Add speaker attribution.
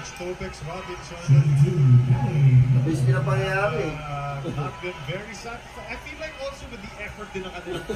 Speaker 1: Coach Tobex Robinson.
Speaker 2: Mabilis din ang pangyayari.
Speaker 1: Uh, not been very satisfied. I feel like also with the effort din ng kanilang